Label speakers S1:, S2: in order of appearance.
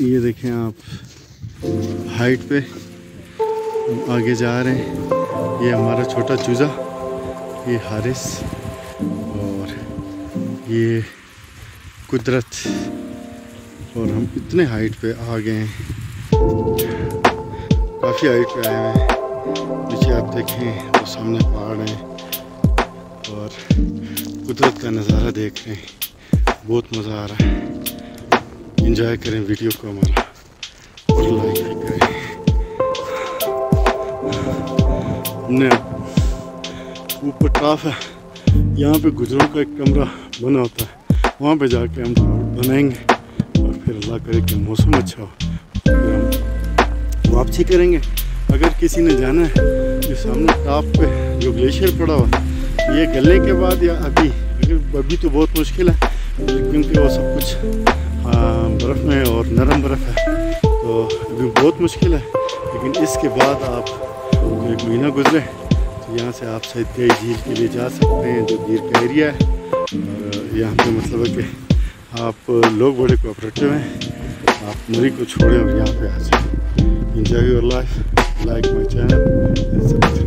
S1: ये देखें आप हाइट पे हम आगे जा रहे हैं। ये हमारा छोटा चूज़ा, ये हारिस, और ये कुदरत। और हम इतने हाइट पे आ गए हैं। काफ़ी हाइट पे आए हैं। नीचे आप देखें वो सामने पहाड़ हैं, और कुदरत का नज़ारा देख रहे हैं। बहुत मज़ा आ रहा है। इंजॉय करें वीडियो को हमारा। और लाइक करें। ऊपर टाफ है। यहाँ पे गुजरों का एक कमरा बना होता है। वहाँ पे जाके हम बनाएँगे। और फिर अल्लाह करे कि मौसम अच्छा हो। वापसी करेंगे। अगर किसी ने जाना है ये सामने टॉप पे जो ग्लेशियर पड़ा हुआ, ये गलने के बाद या अभी, अगर अभी तो बहुत मुश्किल है क्योंकि वो सब कुछ बर्फ़ में और नरम बर्फ़ है तो अभी बहुत मुश्किल है, लेकिन इसके बाद आप एक महीना गुजरे तो यहाँ से आप सैद कई झील के लिए जा सकते हैं, जो गिर का एरिया है। और यहाँ पे मतलब है कि आप लोग बड़े कोऑपरेटिव हैं, आप मरी को छोड़ें और यहाँ पे आ जाए enjoy your life like my channel